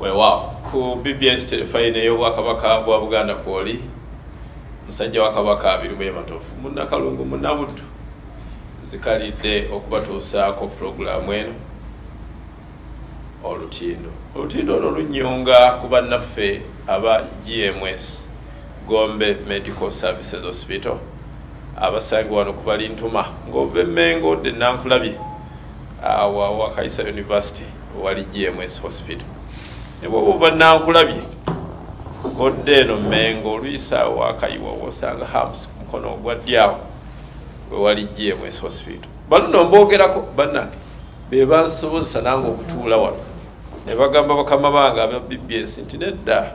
weewaawo ku bbs telefayina ey'obwakabaka bwa buganda kwoli musajja wa kabaka abiri bwematofu munnakalungu munnabuddu zikalidde okubatuusaako purogulaamu eno. Olutindo. Olutindo olwo lunyunga ku bannaffe aba gms gombe medical services hospital. Abasange wano ku balintuma. Ng'ova emmengo odde nankulabye. Awa wa kaisa university wali gms hospital ne bwoba ova nankulabye odde eno mmengo oluyisaawo akayiwa wosanga hams ku mukono ogwaddyawo wewali gms hospital. Baluno mboogerako bannange be bansobozesa nange okutuula wano. Ne bagamba bakama bange aba bbs nti nedda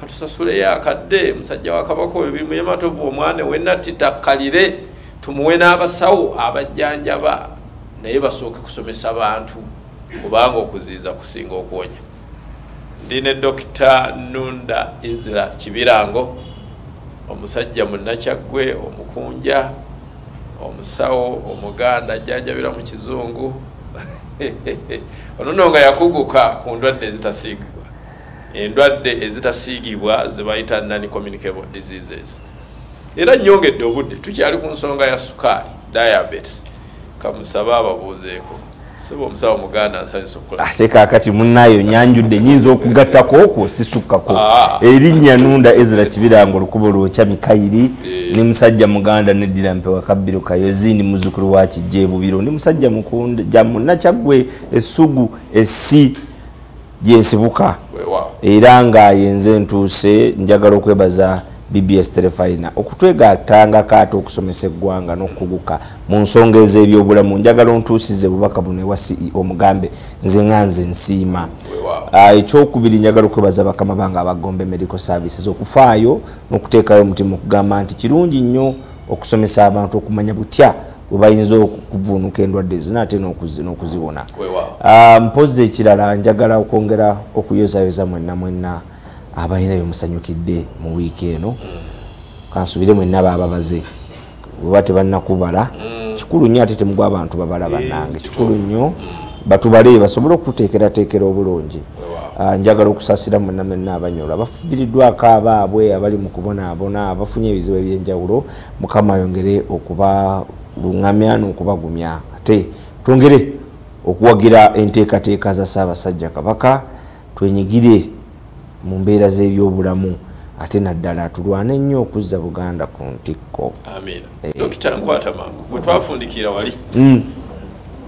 katusasuleyo akadde musajja wa kabaka oyo birimu yamatovu omwana wenna titakkalire tumuwe n'abasawo abajjanjaba. Naye basooke kusomesa bantu kubanga okuziiza kusinga okwonya ndi ne dokita nunda isra kibirango omusajja munnakyaggwe omukunja omusawo omuganda ajjanjabira mu kizungu. Onono nga yakuguka ku ndwadde ezitasiigibwa. Endwadde ezitasiigibwa zebayita nani communicable diseases. Era nyongedde obudde tukyali ku nsonga ya sukaali diabetes. Kamusabe ababuuzeeko siba omusawo omuganda nsanyusa okukola. Ate kaakati munnayo nyanjudde nyinza okugattako okwo sisukkako Ah. erinnya nunda ezra kibirango olukubo lwokya mikayiri ni musajja muganda neddira mpewa kabbiro kayozi ni muzukulu wa kijja ebubiro ni musajja mukunda munnakyaggwe essugu essi gyensibuka era nga yenze ntuuse njagala okwebaza bbs telefina okutwegatangako ate okusomesa eggwanga n'okuguka mu nsonga ez'ebyobulamu. Njagala ontuusize bubaka buno ewa ceo mugambe nze nga nze nsiima. Ah, ekyokubiri njagala okwebaza bakama bange abagombe medical services okufaayo n'okuteekayo omutima okugamba nti kirungi nnyo okusomesa abantu okumanya butya bwe bayinza okuvuunuka endwadde zino ate n'okuzi- n'okuziwona Ah, mpozi ekirala njagala okwongera okuyozayoza mwenna mwenna abalina byemusanyukidde mu wiiki eno. Kansubire mwenna bababaze oba tebannakubala kikulu nnyo ate temugwa abantu babala bannange kikulu. nnyo. Batubale basobole okututeekerateekera obulungi. Ah, njagala okusasira mwenna mwenna abanyola abafubiriddwako abaabwe abali mu kubonaabona abafunye ebizibu ebyenjawulo. Mukama ayongere okubaluŋŋamya n'okubagumya. Ate twongere okuwagira enteekateeka za ssaabasajja kabaka twenyigire mu mbeera z'ebyobulamu ate naddala tulwane nnyo okuzza buganda ku ntikko. Amiina dokita nkwata mangu. Bwe twafundikira wali Mm,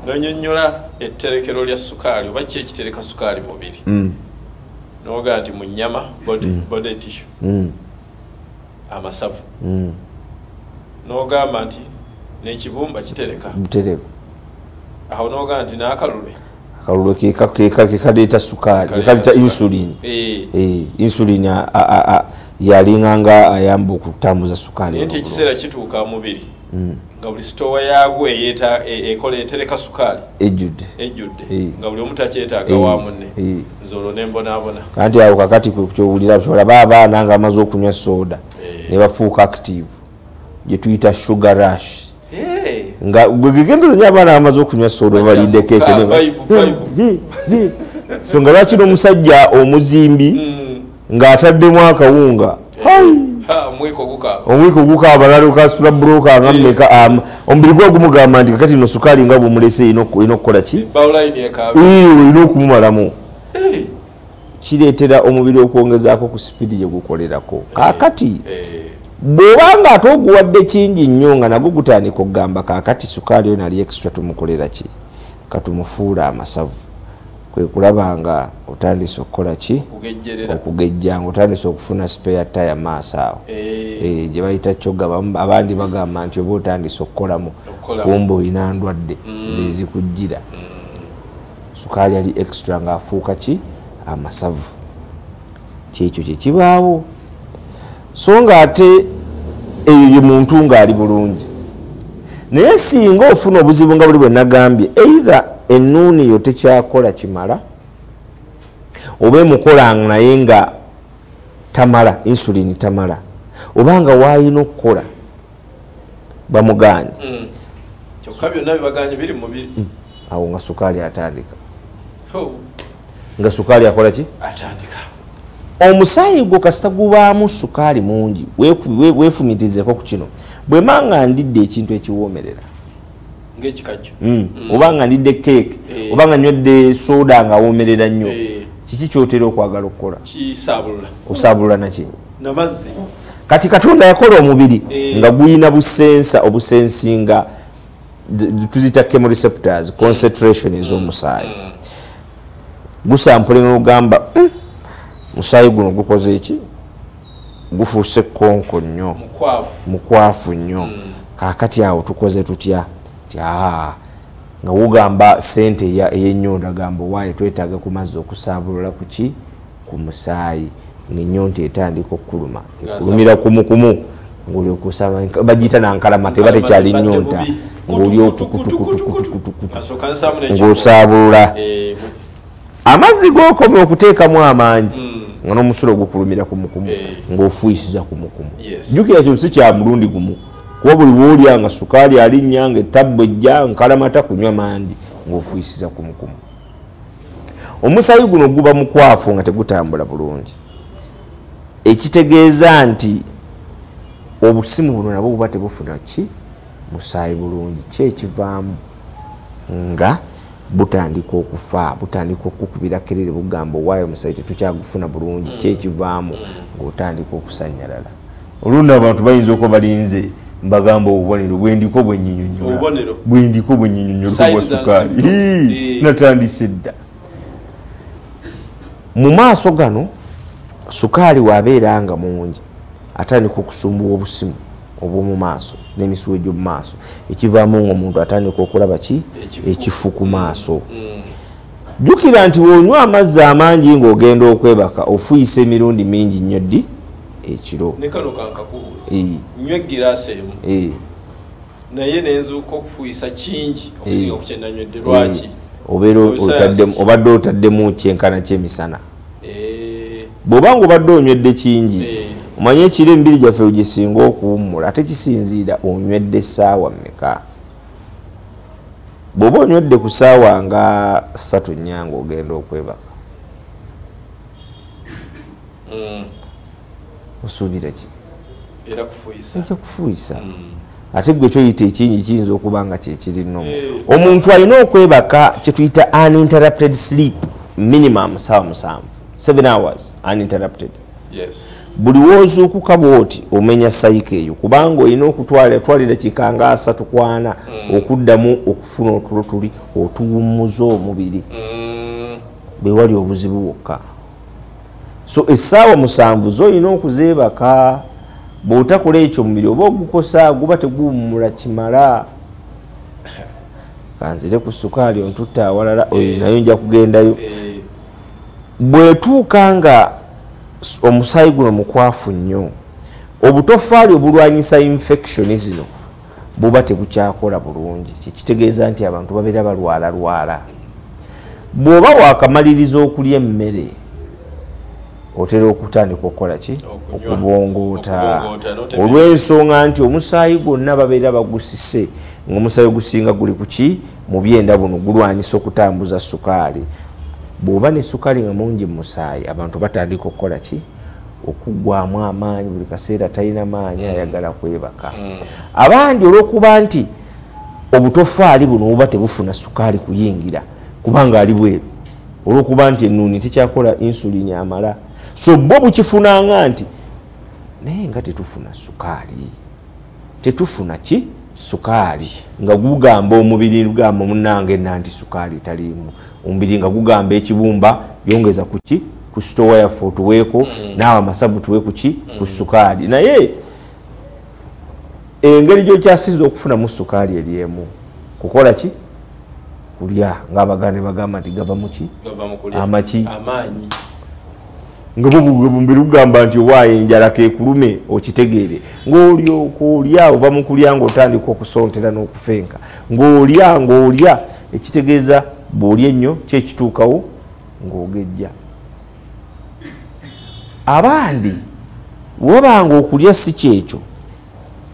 nonyonyola etterekero lya sukaali oba ki ekitereka sukaali mubiri? Mm, noga nti mu nyama body, body tissue. Mm, amasavu. Mm. nogamba nti n'ekibumba kitereka. Awo noga nti n'akalule akalulu kekaleeta sukaali kekaleeta insulin. Eh, Eh, insulin yalinganga ayamba okutambuza sukaali nti ekiseera kituuka mubiri nga buli sitowa yaagwo eyeeta- e- ekola etereka sukaali ejjudde ejjudde Eh. nga buli omu takyetaaga wa munne. Nze olwo ne mbonaabona anti awo kakati kwe kyowulira kyolaba abaana nga amaze okunywa soda. Eh. ne bafuuka active. Gye tuyita sugar rush nga nyo abaana bamaze okunywa soda balidde keeke so nga lwaki n'omusajja omuzimbi mm, ng'ataddemu akawunga omwiko gukaaba nalukasula buloka nga mmeka am- omubiri gwe gumugamba nti kakati no sukaali nga bwomulese erina okukola ki? Olina okumumalamu kireetera omubiri okwongezaako ku sipiidi gye gukolerako. Kaakati eh, bw'obanga ate oguwadde kingi nnyo nga nagwo gutandika okugamba kaakati sukaali oyo nali extra tumukolera ki? Katumufuula amasavu. Kwe kulaba nga otandise okukola ki? Okugejja nga otandise okufuna spare taya maaso awo. Eh, Eh, gye bayita kyoga abandi bagamba nti oba otandise okukolamu kumba olina ndwadde zezikujjira sukaali ali extra ngaafuuka ki? Amasavu. Kyekyo kyekibaawo so nga ate eyo ye muntu ng'ali bulungi. Naye singa ofuna obuzibu nga buli bwe nagambye eitha ennuuni yo tekyakola kimala oba emukola naye nga tamala insulini tamala obanga wayina okukola bamuganye. Mm. kyokka byonna bibaganye biri mu mubiri awo nga sukaali atandika. Nga sukaali akola ki? Atandika omusaayi gwo kasita gubaamu sukaali mungi weeku- we- weefumiitirizeko ku kino. Bwe manga ndidde ekintu ekiwoomerera. Ngaekikajjo Mm. oba nga ndidde keeke Eh. oba nga nywedde sooda nga awoomerera nnyo Eh. kiki kyotera okwagala okukola? Osaabulula naki kati katonda yakola omubiri Eh. nga guyina busensa obusensinga tuzita chemoreceptors concentration ez'omusaayi. Gusampule nogamba "Mm, musaayi guno gukoze eki gufuuse konko nnyo. Mukwafu. Nnyo. Kakati awo tukoze tutya? Ti aa nga wugamba sente eya- ey'ennyonta gamba owaayo twetaaga ku mazzi okusaabulula ku ki? Ku musaayi. Ngaennyonta etandika okukuluma ekulumira kumukumu ngaolyokusaba bagiyita nankalama teba tekyali nnyonta ngaoli ng'osaabulula Eh, mu- amazzi gokoma okuteekamu amangi Mm. Nga n'omusulo gukulumira kumukumu Eh. ng'ofuuyisiza kumukumu Yes. jjukira kino si kya mulundi gumu kuba buli woolya nga sukaali alinnya nga etabbu ejja nkalamata kunywa mangi ng'ofuuyisiza kumukumu omusaayi guno guba mukwafu nga tegutambula bulungi. Ekitegeeza nti obusimu buno nabwo buba tebufuna ki? Musaayi bulungi. Ki ekivaamu nga butandika okufa butandika okukubira kerere bugamba owaayo omusaayi tetukyagufuna bulungi ki ekivaamu ng'otandika okusanyalala. Olundi abantu bayinza okuba balinze mbagamba obubonero bwendiko bwenyinyonyola bwendiko bwenyinyonyola Signs bwa sukaali natandise dda. Mu maaso gano sukaali waabeera nga mungi atandika okusumbuwa obusimu obw'omu maaso n'emisuwa egy'omu maaso. Ekivaamu ngaomuntu atandika okulaba ki? Ekifu. ku maaso. Mm. jjukira nti bw'onywa amazzi amangi ng'ogenda okwebaka ofuuyisa emirundi mingi nnyo ddi? Ekiro. Ne kano kankakubuuza nywa egiraasi emu. Naye nenzuuka okufuuyisa kingi okusinga ku kyenanywedde lwaki? Obadde otaddemu kyenkana kyemisana. Bw'oba nga obadde onywedde kingi. Omanye ekiro emibiri gyaffe wegisinga okuwummula ate kisinziira onywedde essaawa mmeka? Bw'oba onywedde ku ssaawa nga ssatu nnyanga ogenda okwebaka? Mm. osuubira ki? Era kufuuyisa. Mm. ate gwe kyoyita ekingi kiyinza okuba nga kyekirinomu Eh. omuntu alina okwebaka kyetuyita uninterrupted sleep minimum saawa musanvu 7 hours uninterrupted. Yes buli woozuukuka bwoti omenya sayika eyo kubanga olina okutwalira twalira kikanga asatu kwana okuddamu okufuna otulo tuli otuwummuza omubiri. Mm. bwe wali obuzibu bwokka. So essaawa musanvu zolina okuzeebaka bw'otakola ekyo mubiri oba ogukosa guba teguwummula kimala kanzire ku sukaali ontutta awalala oyo nayo nja kugendayo. Eh, bwetuuka nga omusaayi guno mukwafu nnyo. Obutofaali obulwanyisa infection zino buba tebukyakola bulungi. Kyekitegeeza nti abantu babeera balwala lwala bw'oba wakamaliriza okulya emmere otera okutandika okukola ki? Okubongoota olw'ensonga nti omusaayi gwonna babeera bagusise ngaomusaayi ogusinga guli ku ki? Mu byenda buno gulwanyisa okutambuza sukaali bw'oba ne sukaali nga mungi mu musaayi abantu batandika okukola ki? Okuggwamu amaanyi buli kaseera talina maanyi ayagala kwebaka. Abandi olw'okuba nti obutofaali buno buba tebufuna sukaali kuyingira kubanga ali bweru. Olw'okuba nti ennuuni tekyakola insulini amala so bo bukifunanga nti naye nga tetufuna sukaali tetufuna ki? Sukaali nga gugamba omubiri gugamba munange nanti sukaali taliimu omubiri nga gugamba ekibumba yongeza ku ki? Ku sitowa yaffe otuweeko naawe amasavu tuwe ku ki? Ku sukaali. Naye engeri gyokyasinza okufunamu sukaali eryemu kukola ki? Kulya. Ngaabaganda bagamba nti gava muki Amaki. nga bumubiri gugamba nti owaayo enjala kekulume okitegeere. Ngaolyoka olya ova mu kulya ngaotandika okusontera n'okufenka. Ngaolya ngaolya ekitegeeza bwolya ennyo kyekituukawo ng'ogejja. Abandi wabanga okulya si kyekyo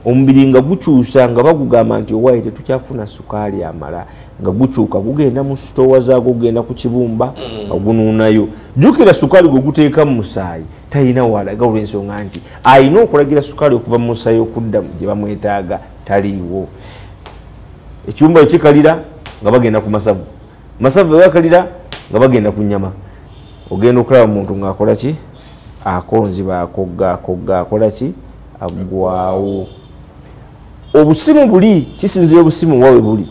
omubiri nga gukyusa nga bagugamba nti owaayi tetukyafuna sukaali amala nga gukyuka gugenda mu sitowa zaago gugenda ku kibumba nga gunuunayo jjukira sukaali gwe guteeka mu musaayi talina walaga olw'ensonga nti ayina okulagira sukaali okuva mu musaayi okudda gye bamwetaaga taliiwo. Ekibumba ekikalira nga bagenda ku masavu masavu egakalira nga bagenda ku nyama ogenda okulaba muntu ngaakola ki? Akonziba akogga akogga akola ki? Agwawo obusimu buli kisinzira obusimu wawe buli.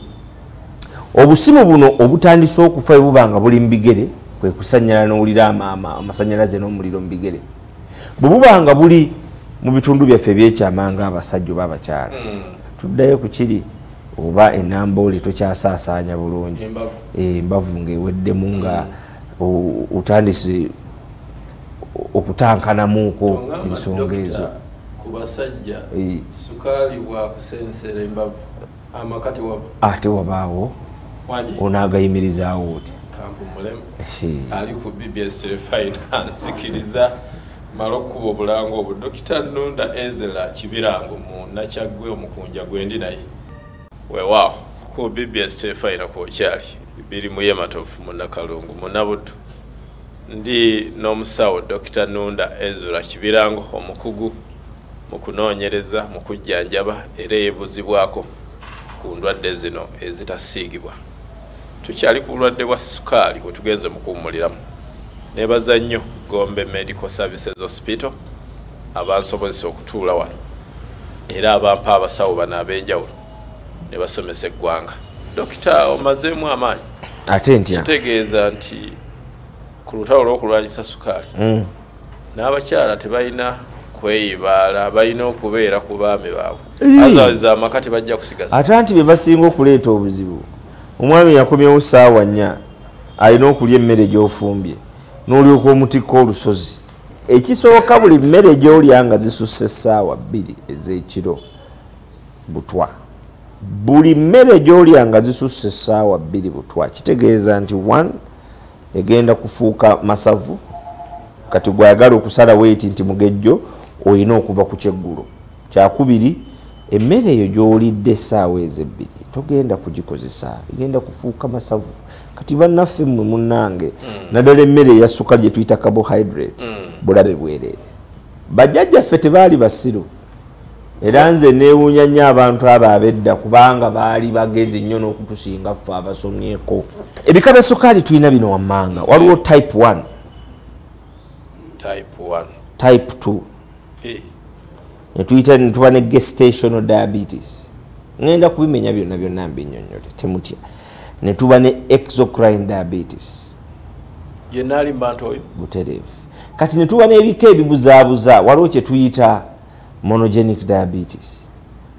Obusimu buno obutandise okufa ebuba nga buli mubigere kwe kusanyala nowulira amasanyalaze n'omuliro mubigere bwe buba nga buli mu bitundu byaffe ebyekyama nga abasajja oba abakyala. Tuddayo ku kiri oba enambooli tokyasaasaanya bulungi. Embavu. Ngaeweddemu nga otandise okutankanamuuko ensonga ezo. ku basajja sukaali bwakusensera embavu amakati ate wabaawo onaagayimirizaawo kampumulemu ali ku bbs telefinance nzikiriza mala okukuba obulango obwo. Dokita nunda ezera kibirango mu nakyagwe omukunja gwendi naye weewaawo ku bbs telefina kwokyali biri mu yematofu munakalungu munabudu ndi n'omusawo dokita nunda ezra kibirango omukugu mu kunoonyereza mu kujjanjaba era eyeebuzibwako ku ndwadde zino ezitasiigibwa tukyali ku bulwadde bwa sukaali bwe tugenze mu kuwumuliramu nebaza nnyo gombe medical services hospital abansobozesa okutuula wano era abampa abasawo bano ab'enjawulo ne basomesa eggwanga. Dokita omazeemu amaanyi? Ate ntya kitegeeza nti ku lutalo lw'okulwanyisa sukaali Mm. n'abakyala tebalina kweyibaala balina okubeera ku baami baabwe. Ee. azawiza amaka tebajja kusigaza. Ate anti be basinga okuleeta obuzibu omwami yakomyewo saawa nnya alina okulya emmere gy'ofumbye n'olyoka omutikka olusozi. Ekisooka buli mmere gy'olya nga zisussa essaawa bbiri ez'ekiro butwa buli mmere gy'olya nga zisussa essaawa bbiri butwa kitegeeza nti one egenda kufuuka masavu kati gwayagala okusala weeti nti mugejjo olina okuva ku kyeggulo. Kyakubiri emmere eyo gy'olidde essaawa ezebbiri togenda kugikozesa egenda kufuuka masavu. Kati bannaffe mmwe munnange naddala emmere eya sukali gye tuyita carbohydrate bulabe bwereere. Bajjajjaffe tebaali basiru era nze neewuunya nnyo abantu abo ab'edda kubanga baali bagezi nnyo n'okutusinga ffe abasomyeko. Ebika bya sukaali tulina bino wammanga. Waliwo type 1 type 1 type 2 Eh, netuyita netuba ne gestational diabetes. Ngenda kubimenya byonna byonna mbinyonyole temutya. Netuba ne exocrine diabetes. Yenna ali mbantu oyo butereevu. Kati netuba n'ebika ebibuzaabuza waliwo kyetuyita monogenic diabetes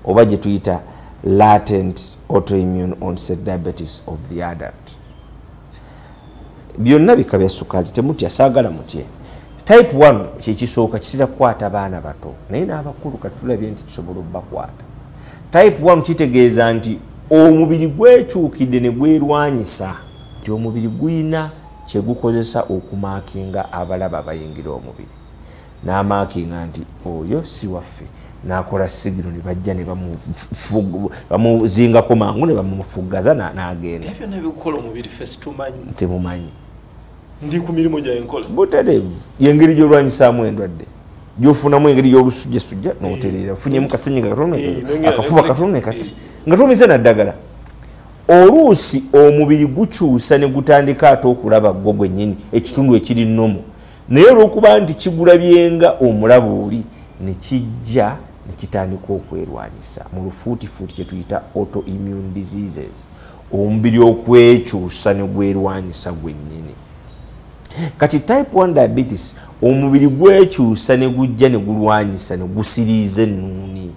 oba gyetuyita latent autoimmune onset diabetes of the adult. Byonna bika bya sukaali temutya saagala mutye. Type 1 kyekisooka kitera kukwata baana bato naye n'abakulu kati tulabye nti kisobola obbakwata type 1 kitegeeza nti omubiri gwekyukidde ne gwerwanyisa nti omubiri guyina kyegukozesa okumaakinga abalaba abayingira omubiri n'amaakinga nti oyo si waffe. Nakola sigino ne bajja ne bamuzingako mangu ne bamufuggaza na- n'agenda. Ebyo byonna ebikukola omubiri ffe situmanyi. Temumanyi. Ndi ku mirimu gyenkola butereevu. Yengeri gyolwanyisaamu endwadde gyofunamu engeri yolusujjasujja noterera ofunyemu kasenyiga katono akafuba katono eh. kati nga tumize naddagala oluusi omubiri gukyusa ne gutandika ate okulaba gwo gwennyini ekitundu ekiri nomo naye olwokuba nti kigulabyenga omulabuuli ne kijja ne kitandika okwerwanyisa mu lufuutifuuti kyetuyita autoimmune diseases. Omubiri okwekyusa ne gwerwanyisa gwennyini. Kati type 1 diabetes omubiri gwekyusa ne gujja ne gulwanyisa ne gusiriiza ennuuni.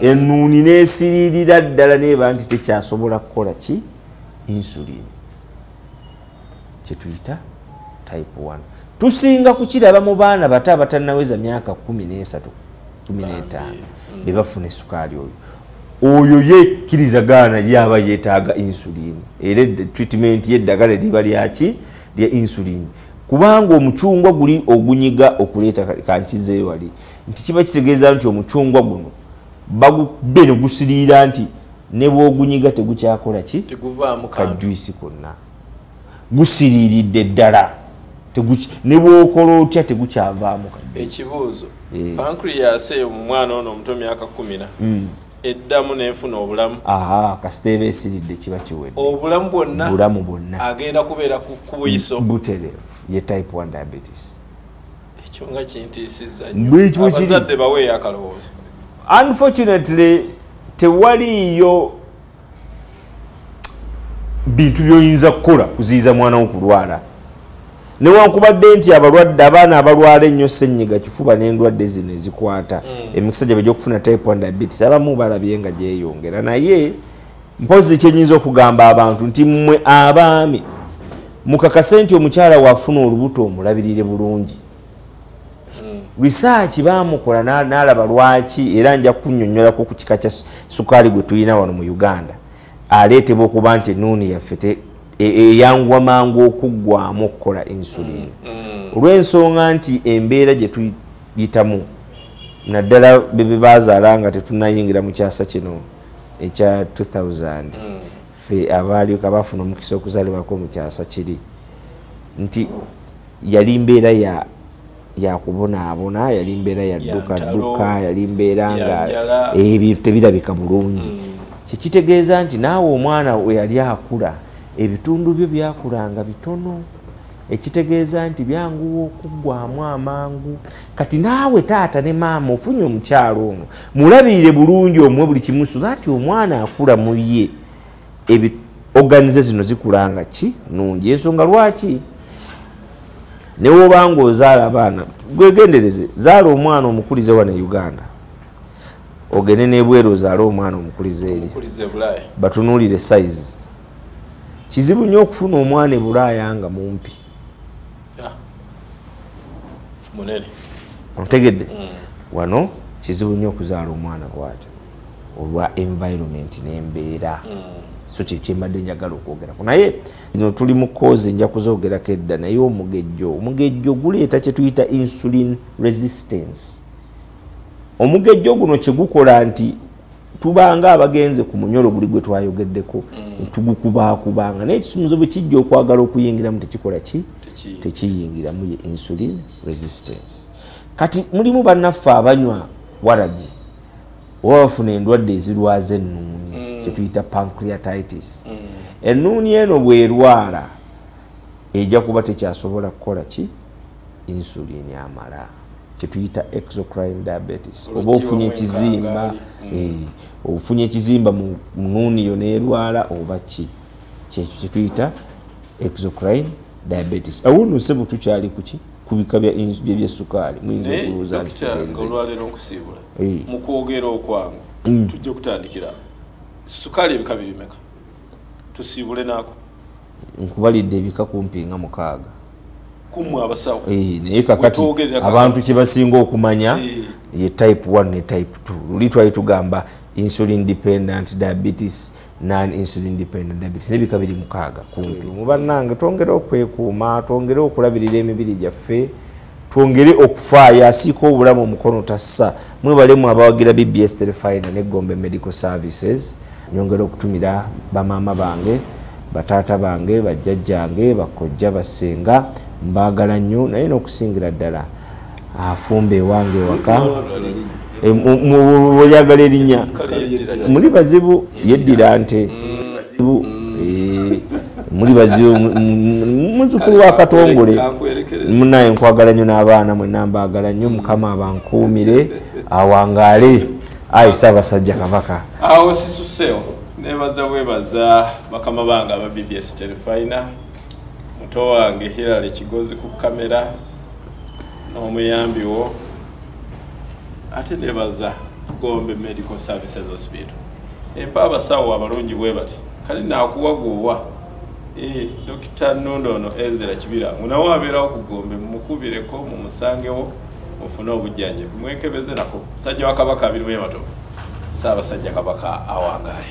Ennuuni nesiriirira ddala neba nti tekyasobola kukola ki? Insulin. Kyetuyita type 1 tusinga kukiraba mu baana bato abatanaweza myaka 13 15 bebafuna esukaali oyo. Oyo yekirizagana yaba yetaaga insulin era treatment yeddagala eriba lyaki lya insulin kubanga omucungwa guli ogunyiga okuleeta ka- kankizeeyo wali nti kiba kitegeeza nti omucungwa guno bagube ne gusiriira nti ne bwogunyiga tegukyakola ki? Kajwisi konna. Gusiriiridde ddala ne bwokola otya tegukyavaamu ekibuuzo. Eh. pancreas eyo mu mwana ono omuto myaka kumina eddamu nenfuna obulamu. Aha kasita eba esiridde kiba kiwedde. Obulamu bwonna bulamu bwonna. agenda kubeera ku buyiso butereevu ye type 1 diabetes. Ekyo nga kintiisizza nnyo. Abazadde baweeyo akalowoozo. Unfortunately tewaliyo bintu byoyinza kukola kuziyiza mwana wo kulwala newankubadde nti abalwadde abaana abalwala ennyo senyiga kifuba n'endwadde zino ezikwata. Emikisa gyabwe gyokufuna type 1 diabetes abamu balabye nga gyeyongera. Naye mpozi kyenyinza okugamba abantu nti mmwe abaami mukakase nti omukyala waafuna olubuto omulabirire bulungi. Risaaki bamukola na- n'alaba lwaki era nja kunyonyolako ku kika kya su- sukaali gwe tulina wano mu uganda. Aleetebwa okuba nti enuuni yaffe eyanguwa mangu okuggwamu okukola insulin. Olw'ensonga nti embeera gye tuyitamu naddala bebe bazaala nga tetunayingira mu kyasa kino ekya 2000 ffe abaaliwo bafuna omukisa okuzaalibwako mu kyasa kiri. Nti yali mbeera ya yakubonaabona yali mbeera Ya yadduka-dduka yali mbeera nga ebintu tebirabika bulungi. Kyekitegeeza nti naawe omwana we yali akula ebitundu byo byakulanga bitono ekitegeeza nti byanguwa okuggwamu amangu. Kati naawe taata ne maama ofunye omukyalo ono mulabirire bulungi omuwe buli kimu so that omwana akula mu ye. Ebi oganize zino zikulanga ki? Nungi. Ensonga lwaki? Newobanga ozaala abaana gwegendereze zaala omwana omukulize wano e uganda? Ogende nebweru ozaale omwana omukulize eri. Batunuulire sayizi kizibu nnyo okufuna omwana e bulaaya nga mumpi. Munene. Otegedde wano kizibu nnyo okuzaala omwana bwatyo. Olwa environment n'embeera. So kyekyembadde njagala okwogerako naye no tuli mu koozi nja kuzoogerako edda naye omugejjo omugejjo guleeta kyetuyita insulin resistance. Omugejjo guno kyegukola nti tubanga abagenze ku munyolo guli gwe twayogeddeko. Tugukubakubanga naye ekisumuzo bwe kijja okwagala okuyingiramu tekikola ki? Teki- tekiyingiramu ye insulin resistance. Kati mulimu bannaffe abanywa waragi oba bafuna endwadde ezirwaza ennuuni kyetuyita pancreatitis. Ennuuni eno bwerwala ejja kuba tekyasobola kukola ki? Insulin amala kyetuyita exocrine diabetes. Oba ofunye ekizimba ofunye ekizimba mu nnuuni yo neerwala oba ki? Kyekyo kyetuyita exocrine diabetes. Awuno sebo tukyali kuki ku bika byesukaali muyinza naye okulowooza olwaleero nkusiibula. Eh. mu kwogera okwangu Mm. tujja kutandikira sukaali ebika birimeka tusiibule naako. Nkubalidde ebika kumpi nga mukaaga. Kummwe abasawo. Eh, naye kakati abantu kyebasinga okumanya Eh. Ye type 1 ne type 2 luli twali tugamba insulin dependent diabetes non insulin dependent diabetes nebika biri mukaaga kumpi. Mubannange twongere okwekuuma twongere okulabirira emibiri gyaffe twongere okufaayo asiika obulamu omukono tassa. Mwebalemu abawagira bbs telefina negombe medical services nyongere okutumira bamaama bange bataata bange bajjajjange bakojja basenga mbaagala nnyo naye n'okusingira ddala afumba ewange ewaka. Mu- mu- olyagala erinnya. Muli bazibu yeddira nte. Eh, muli bazibu mu- mu- muzukulu wa katongole. Munaye nkwagala nnyo n'abaana mwenna mbaagala nnyo mukama abankuumire awangaale. Ayi saabasajja kabaka. Awo sisuseewo nebaza bwebaza bakama bange aba bbs telefina muto wange hilary kigozi ku kamera n'omuyambi wo. Ate nebaza gombe medical services hospital. Empa abasawo abalungi bwe bati kale nakuwaguwa Eh, dokita nondono ezera kibirangu nawe abeerawo ku gombe mumukubireko mumusangewo mufune obujjanjabi mwekebeze nako. Musajja wa kabaka abiri wematovu saabasajja kabaka awangaale